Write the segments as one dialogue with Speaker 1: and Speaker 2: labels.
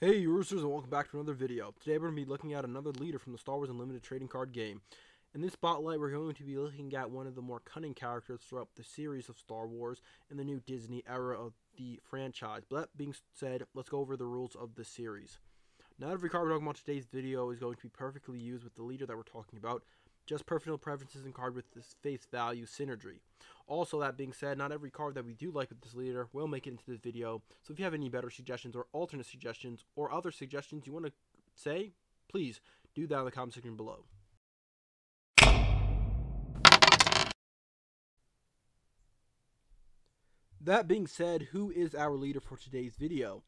Speaker 1: Hey Roosters and welcome back to another video. Today we're going to be looking at another leader from the Star Wars Unlimited trading card game. In this spotlight we're going to be looking at one of the more cunning characters throughout the series of Star Wars in the new Disney era of the franchise. But that being said, let's go over the rules of the series. Not every card we're talking about today's video is going to be perfectly used with the leader that we're talking about, just personal preferences and card with this face value synergy. Also, that being said, not every card that we do like with this leader will make it into this video. So if you have any better suggestions or alternate suggestions or other suggestions you want to say, please do that in the comment section below. That being said, who is our leader for today's video?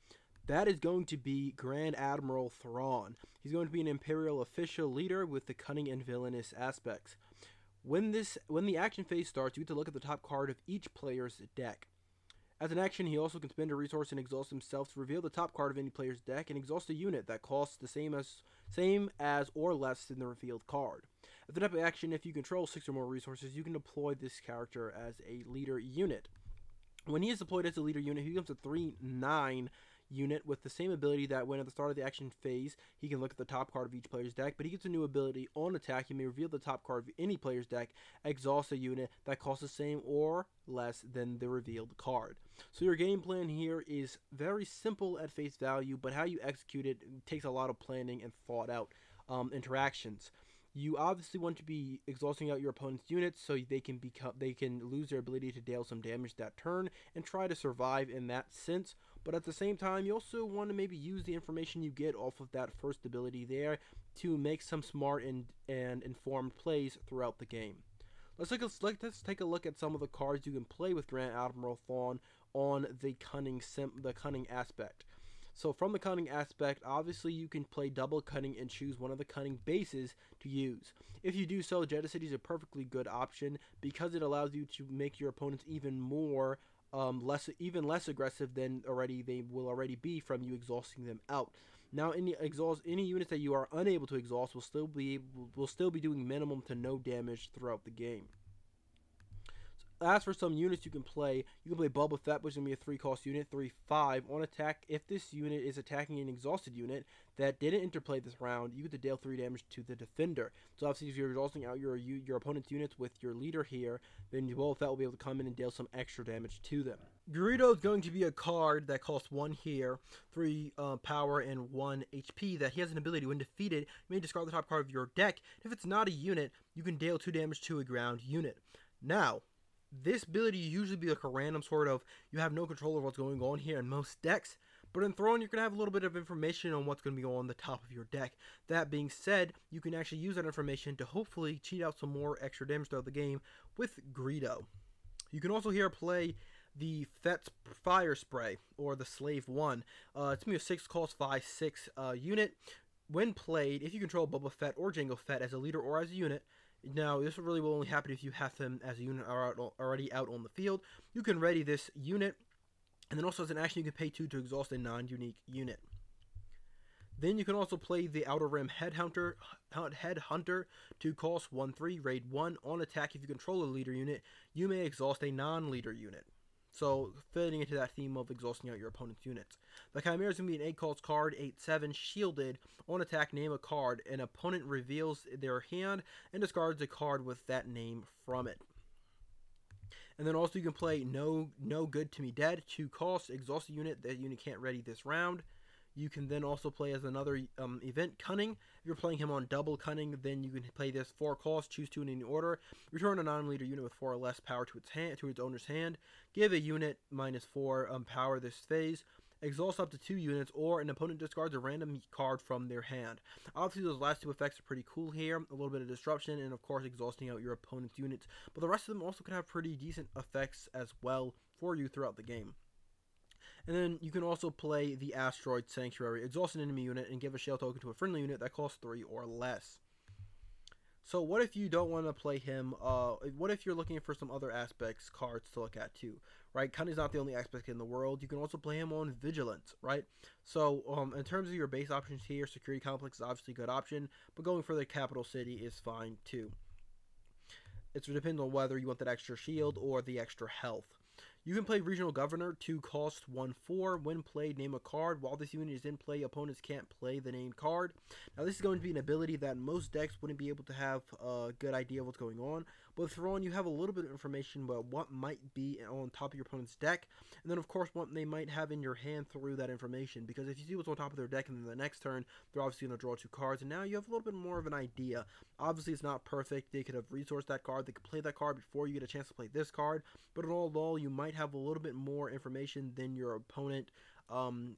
Speaker 1: That is going to be Grand Admiral Thrawn. He's going to be an Imperial official leader with the cunning and villainous aspects. When this when the action phase starts, you get to look at the top card of each player's deck. As an action, he also can spend a resource and exhaust himself to reveal the top card of any player's deck and exhaust a unit that costs the same as same as or less than the revealed card. At the type of action, if you control six or more resources, you can deploy this character as a leader unit. When he is deployed as a leader unit, he becomes a 3-9 unit with the same ability that when at the start of the action phase, he can look at the top card of each player's deck, but he gets a new ability on attack. He may reveal the top card of any player's deck, exhaust a unit that costs the same or less than the revealed card. So your game plan here is very simple at face value, but how you execute it takes a lot of planning and thought out um, interactions. You obviously want to be exhausting out your opponent's units so they can become they can lose their ability to deal some damage that turn and try to survive in that sense. But at the same time, you also want to maybe use the information you get off of that first ability there to make some smart and, and informed plays throughout the game. Let's a, let's take a look at some of the cards you can play with Grand Admiral Thrawn on the cunning sim, the cunning aspect. So from the cunning aspect, obviously you can play double cunning and choose one of the cunning bases to use. If you do so, Jedha City is a perfectly good option because it allows you to make your opponents even more um, less even less aggressive than already they will already be from you exhausting them out. Now, any exhaust any units that you are unable to exhaust will still be will still be doing minimum to no damage throughout the game as for some units you can play, you can play Boba Fett, which is going to be a 3 cost unit, 3 5 on attack. If this unit is attacking an exhausted unit that didn't interplay this round, you get to deal 3 damage to the defender. So obviously, if you're exhausting out your your opponent's units with your leader here, then Boba Fett will be able to come in and deal some extra damage to them. Greedo is going to be a card that costs 1 here, 3 uh, power, and 1 HP that he has an ability. When defeated, you may discard the top card of your deck. If it's not a unit, you can deal 2 damage to a ground unit. Now, this ability usually be like a random sort of you have no control of what's going on here in most decks. But in Thrawn, you're going to have a little bit of information on what's going to be on the top of your deck. That being said, you can actually use that information to hopefully cheat out some more extra damage throughout the game with Greedo. You can also here play the Fett's Fire Spray, or the Slave 1. Uh, it's going to be a 6 cost 5 6 uh, unit. When played, if you control Boba Fett or Jango Fett as a leader or as a unit, now, this really will only happen if you have them as a unit already out on the field. You can ready this unit, and then also as an action, you can pay 2 to exhaust a non-unique unit. Then you can also play the Outer Rim Headhunter, Headhunter to cost 1-3, raid 1. On attack, if you control a leader unit, you may exhaust a non-leader unit. So, fitting into that theme of exhausting out your opponent's units. The Chimera is going to be an 8 calls card, 8 7, shielded. On attack, name a card. An opponent reveals their hand and discards a card with that name from it. And then also you can play No No Good to Me Dead, 2 costs, exhaust a unit. That unit can't ready this round. You can then also play as another um, event Cunning. If you're playing him on double Cunning, then you can play this four cost, choose two in any order. Return a non-leader unit with four or less power to its hand to its owner's hand. Give a unit minus four um, power this phase. Exhaust up to two units, or an opponent discards a random card from their hand. Obviously, those last two effects are pretty cool here. A little bit of disruption, and of course, exhausting out your opponent's units. But the rest of them also can have pretty decent effects as well for you throughout the game. And then you can also play the Asteroid Sanctuary, exhaust an enemy unit, and give a shell token to a friendly unit that costs 3 or less. So what if you don't want to play him? Uh, what if you're looking for some other aspects cards to look at too, right? Cunning's not the only aspect in the world. You can also play him on Vigilance, right? So um, in terms of your base options here, Security Complex is obviously a good option, but going for the capital city is fine too. It depends on whether you want that extra shield or the extra health. You can play Regional Governor, 2 cost, 1 4. When played, name a card. While this unit is in play, opponents can't play the named card. Now, this is going to be an ability that most decks wouldn't be able to have a good idea of what's going on. With Thrawn, you have a little bit of information about what might be on top of your opponent's deck. And then, of course, what they might have in your hand through that information. Because if you see what's on top of their deck and then the next turn, they're obviously going to draw two cards. And now you have a little bit more of an idea. Obviously, it's not perfect. They could have resourced that card. They could play that card before you get a chance to play this card. But in all, all you might have a little bit more information than your opponent. Um,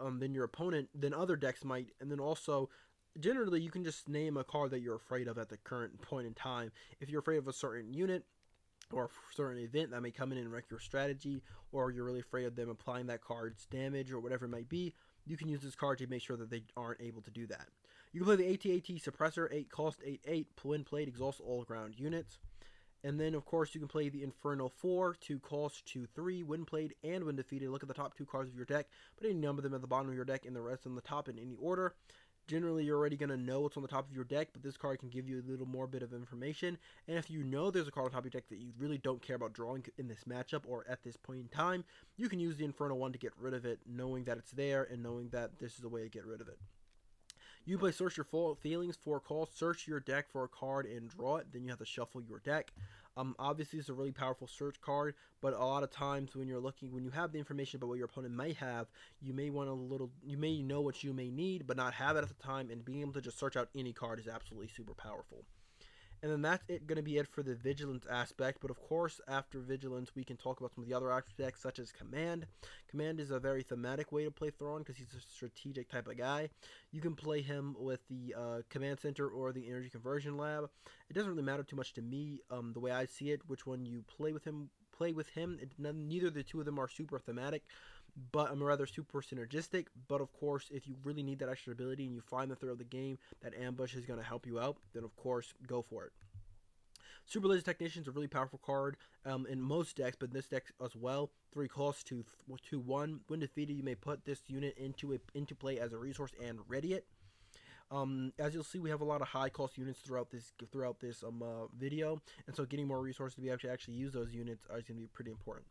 Speaker 1: um, than your opponent, than other decks might, and then also generally you can just name a card that you're afraid of at the current point in time. If you're afraid of a certain unit or a certain event that may come in and wreck your strategy, or you're really afraid of them applying that card's damage or whatever it might be, you can use this card to make sure that they aren't able to do that. You can play the AT-AT Suppressor, 8 cost, 8 8, when played, exhaust all ground units. And then, of course, you can play the Inferno 4, 2 cost, 2 3, when played and when defeated. Look at the top two cards of your deck, put any number of them at the bottom of your deck and the rest on the top in any order. Generally, you're already going to know what's on the top of your deck, but this card can give you a little more bit of information. And if you know there's a card on top of your deck that you really don't care about drawing in this matchup or at this point in time, you can use the Inferno 1 to get rid of it, knowing that it's there and knowing that this is a way to get rid of it. You play Search Your Full Feelings for a call. Search your deck for a card and draw it. Then you have to shuffle your deck. Um, obviously, it's a really powerful search card, but a lot of times when you're looking, when you have the information about what your opponent may have, you may want a little, you may know what you may need, but not have it at the time, and being able to just search out any card is absolutely super powerful. And then that's it going to be it for the vigilance aspect. But of course, after vigilance, we can talk about some of the other aspects, such as command. Command is a very thematic way to play Thrawn because he's a strategic type of guy. You can play him with the uh, command center or the energy conversion lab. It doesn't really matter too much to me, um, the way I see it, which one you play with him. Play with him. It, neither of the two of them are super thematic but I'm rather super synergistic. But of course, if you really need that extra ability and you find that of the game that ambush is going to help you out, then of course go for it. Super Laser Technician is a really powerful card um, in most decks, but in this deck as well. Three costs to to one. When defeated, you may put this unit into a, into play as a resource and ready it. Um, as you'll see, we have a lot of high cost units throughout this throughout this um, uh, video, and so getting more resources to be able to actually use those units is going to be pretty important.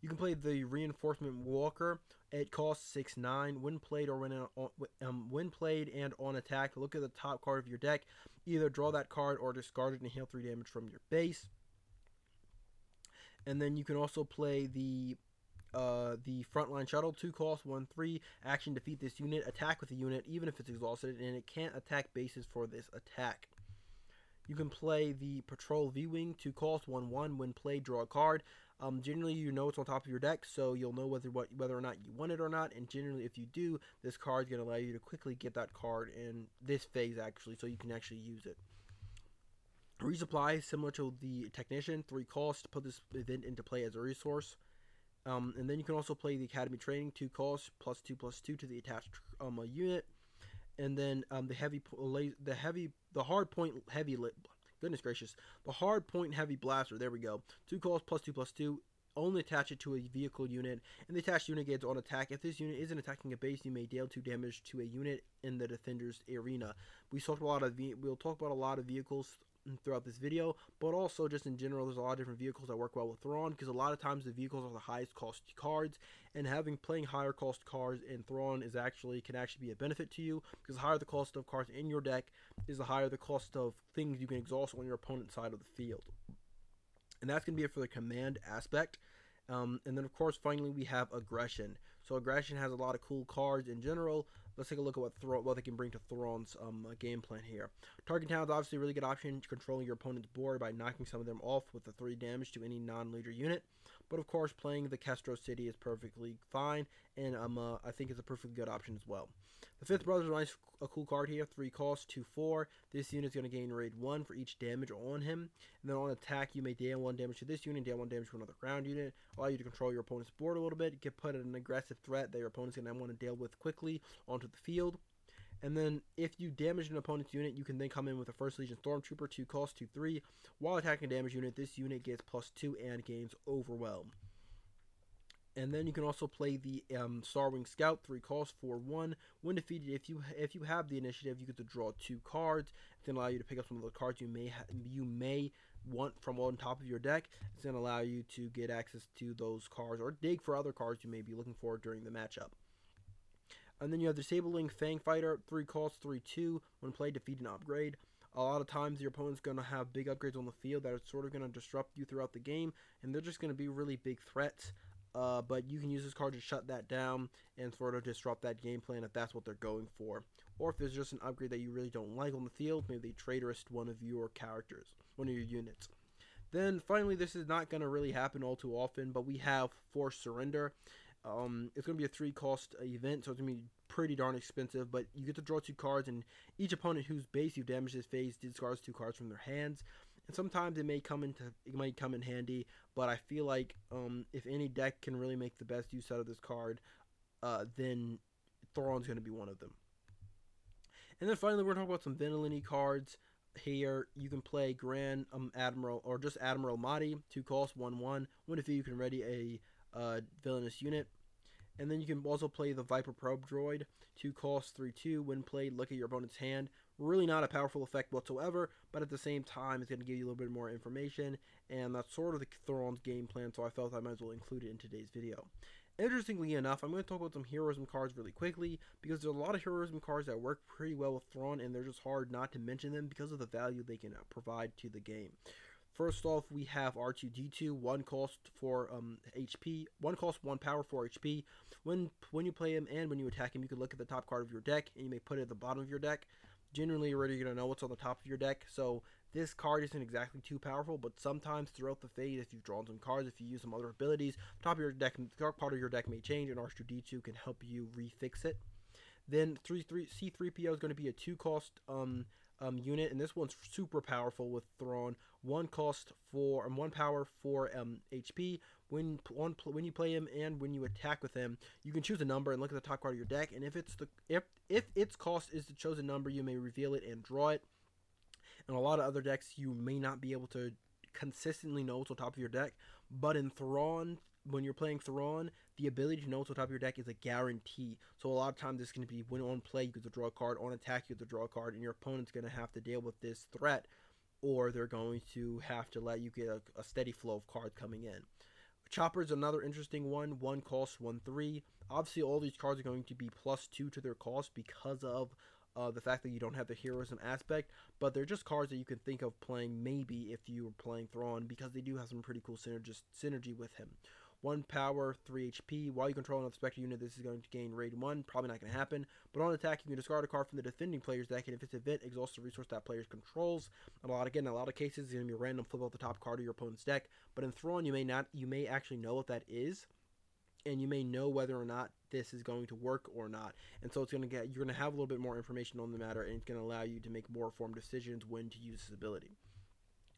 Speaker 1: You can play the Reinforcement Walker. It costs 6 9. When played or when, on, um, when played and on attack, look at the top card of your deck. Either draw that card or discard it and heal 3 damage from your base. And then you can also play the uh, the frontline shuttle, two cost, one three. Action defeat this unit. Attack with the unit, even if it's exhausted, and it can't attack bases for this attack. You can play the patrol V wing, two cost, one one. When played, draw a card. Um, generally, you know it's on top of your deck, so you'll know whether what whether or not you want it or not. And generally, if you do, this card is going to allow you to quickly get that card in this phase actually, so you can actually use it. Resupply, similar to the Technician, three costs to put this event into play as a resource. Um, and then you can also play the Academy Training, two costs, plus two, plus two to the attached um, unit. And then um, the heavy, the heavy, the hard point heavy lit Goodness gracious. The hard point heavy blaster. There we go. Two calls plus two plus two. Only attach it to a vehicle unit, and the attached unit gets on attack. If this unit isn't attacking a base, you may deal two damage to a unit in the defender's arena. We talked about a lot of we'll talk about a lot of vehicles throughout this video, but also just in general, there's a lot of different vehicles that work well with Thrawn because a lot of times the vehicles are the highest cost cards, and having playing higher cost cards in Thrawn is actually can actually be a benefit to you because the higher the cost of cards in your deck is the higher the cost of things you can exhaust on your opponent's side of the field. And that's going to be it for the command aspect. Um, and then, of course, finally, we have aggression. So, aggression has a lot of cool cards in general, let's take a look at what what they can bring to Thrawn's um, uh, game plan here. Tarkintown is obviously a really good option, controlling your opponent's board by knocking some of them off with the 3 damage to any non-leader unit. But of course, playing the Kestro City is perfectly fine, and um, uh, I think it's a perfectly good option as well. The Fifth Brother is a nice, a cool card here. Three cost, two four. This unit is going to gain raid one for each damage on him. And then on attack, you may deal one damage to this unit, deal one damage to another ground unit. Allow you to control your opponent's board a little bit. You can put an aggressive threat that your opponent's going to want to deal with quickly onto the field. And then if you damage an opponent's unit, you can then come in with a First Legion Snowtrooper, 2 cost, 2 3. While attacking a damage unit, this unit gets plus 2 and gains Overwhelm. And then you can also play the um, Starwing Scout, three costs for one. When defeated, if you if you have the initiative, you get to draw two cards. It's gonna allow you to pick up some of the cards you may you may want from on top of your deck. It's gonna allow you to get access to those cards or dig for other cards you may be looking for during the matchup. And then you have Disabling Fang Fighter, three costs, three two. When played, defeat an upgrade. A lot of times your opponent's going to have big upgrades on the field that are sort of going to disrupt you throughout the game, and they're just going to be really big threats. Uh, but you can use this card to shut that down and sort of disrupt that game plan if that's what they're going for. Or if there's just an upgrade that you really don't like on the field, maybe they traitorist one of your characters, one of your units. Then finally, this is not going to really happen all too often, but we have Forced Surrender. Um, it's going to be a three cost event, so it's going to be pretty darn expensive, but you get to draw two cards, and each opponent whose base you've damaged this phase discards two cards from their hands. And sometimes it may come into it might come in handy, but I feel like um, if any deck can really make the best use out of this card, uh, then Thrawn's going to be one of them. And then finally, we're talking about some Villainy cards. Here, you can play Grand um, Admiral or just Admiral Motti, two costs, one one. When if you can ready a uh, villainous unit. And then you can also play the Viper Probe Droid, two costs, three two. When played, look at your opponent's hand. Really not a powerful effect whatsoever, but at the same time, it's going to give you a little bit more information, and that's sort of the Thrawn's game plan, so I felt I might as well include it in today's video. Interestingly enough, I'm going to talk about some heroism cards really quickly because there's a lot of heroism cards that work pretty well with Thrawn, and they're just hard not to mention them because of the value they can uh, provide to the game. First off, we have R2D2, one cost for um, HP, one cost, one power, for HP. When when you play him and when you attack him, you can look at the top card of your deck, and you may put it at the bottom of your deck. Generally, you're already going to know what's on the top of your deck, so this card isn't exactly too powerful, but sometimes throughout the phase, if you've drawn some cards, if you use some other abilities, top of your deck, part of your deck may change, and R2D2 can help you refix it. Then 3, 3, C3PO is going to be a 2 cost um, um, unit, and this one's super powerful with Thrawn. One cost for um, one power for um, HP. When on when you play him and when you attack with him, you can choose a number and look at the top card of your deck. And if it's the if if its cost is the chosen number, you may reveal it and draw it. In a lot of other decks, you may not be able to consistently know what's on top of your deck, but in Thrawn, when you're playing Thrawn, the ability to know what's on top of your deck is a guarantee. So a lot of times is going to be when on play you get to draw a card, on attack you get to draw a card, and your opponent's going to have to deal with this threat, or they're going to have to let you get a, a steady flow of cards coming in. Chopper is another interesting one. One cost, one three. Obviously, all these cards are going to be plus two to their cost because of uh, the fact that you don't have the heroism aspect, but they're just cards that you can think of playing maybe if you were playing Thrawn because they do have some pretty cool synergist, synergy with him. 1 power, 3 HP. While you control another Spectre unit, this is going to gain raid 1. Probably not going to happen. But on attack, you can discard a card from the defending player's deck, and if it's event, exhaust the resource that player controls. And a lot, again, in a lot of cases, it's going to be a random flip out the top card of your opponent's deck. But in Thrawn, you may not, you may actually know what that is, and you may know whether or not this is going to work or not. And so it's going to get, you're going to have a little bit more information on the matter, and it's going to allow you to make more informed decisions when to use this ability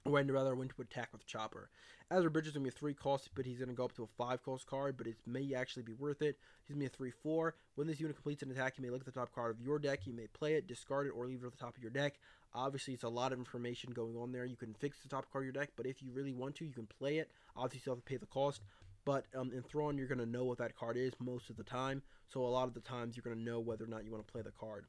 Speaker 1: when rather when to attack with Chopper. Ezra Bridger's gonna be a three cost, but he's gonna go up to a five cost card, but it may actually be worth it. He's gonna be a three four. When this unit completes an attack, you may look at the top card of your deck. You may play it, discard it, or leave it at the top of your deck. Obviously, it's a lot of information going on there. You can fix the top card of your deck, but if you really want to, you can play it. Obviously, you have to pay the cost. But um, in Thrawn, you're gonna know what that card is most of the time. So a lot of the times, you're gonna know whether or not you want to play the card.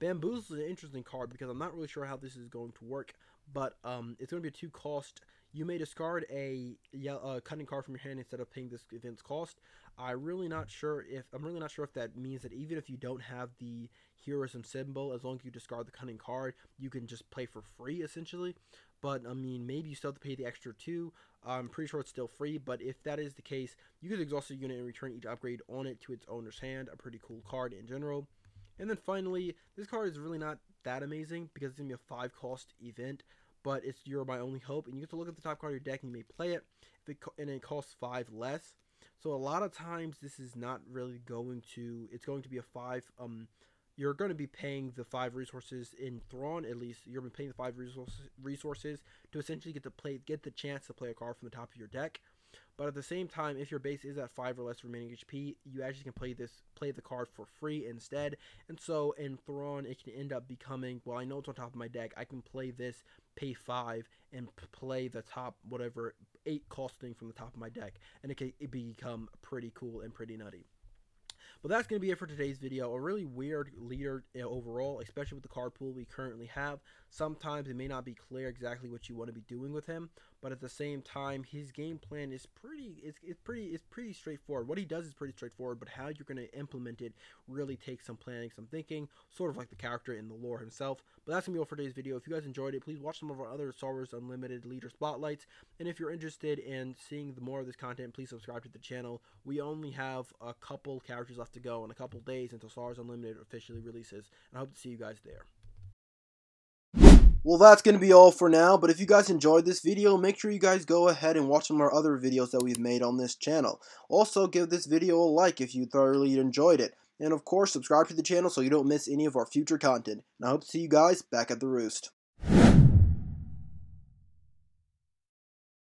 Speaker 1: Bamboozle is an interesting card because I'm not really sure how this is going to work, but um, it's going to be a two cost. You may discard a uh, cunning card from your hand instead of paying this event's cost. I'm really not sure if I'm really not sure if that means that even if you don't have the heroism symbol, as long as you discard the cunning card, you can just play for free essentially. But I mean, maybe you still have to pay the extra two. I'm pretty sure it's still free, but if that is the case, you can exhaust a unit and return each upgrade on it to its owner's hand. A pretty cool card in general. And then finally, this card is really not that amazing because it's going to be a 5 cost event, but it's You're My Only Hope. And you get to look at the top card of your deck and you may play it, it and it costs 5 less. So a lot of times this is not really going to, it's going to be a 5, um, you're going to be paying the 5 resources in Thrawn at least, you're going to be paying the 5 resources, resources to essentially get to play, get the chance to play a card from the top of your deck. But at the same time, if your base is at five or less remaining HP, you actually can play this play the card for free instead. And so in Thrawn, it can end up becoming well. I know it's on top of my deck. I can play this pay five and play the top whatever eight costing from the top of my deck, and it can it become pretty cool and pretty nutty. But that's going to be it for today's video. A really weird leader eh, overall, especially with the card pool we currently have. Sometimes it may not be clear exactly what you want to be doing with him, but at the same time, his game plan is pretty it's, it's pretty it's pretty straightforward. What he does is pretty straightforward, but how you're going to implement it really takes some planning, some thinking, sort of like the character in the lore himself. But that's to be all for today's video. If you guys enjoyed it, please watch some of our other Star Wars Unlimited leader spotlights. And if you're interested in seeing the more of this content, please subscribe to the channel. We only have a couple characters left to go in a couple days until Star Wars Unlimited officially releases. And I hope to see you guys there. Well, that's going to be all for now, but if you guys enjoyed this video, make sure you guys go ahead and watch some of our other videos that we've made on this channel. Also, give this video a like if you thoroughly enjoyed it. And of course, subscribe to the channel so you don't miss any of our future content. And I hope to see you guys back at the Roost.